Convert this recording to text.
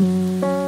Mm-hmm.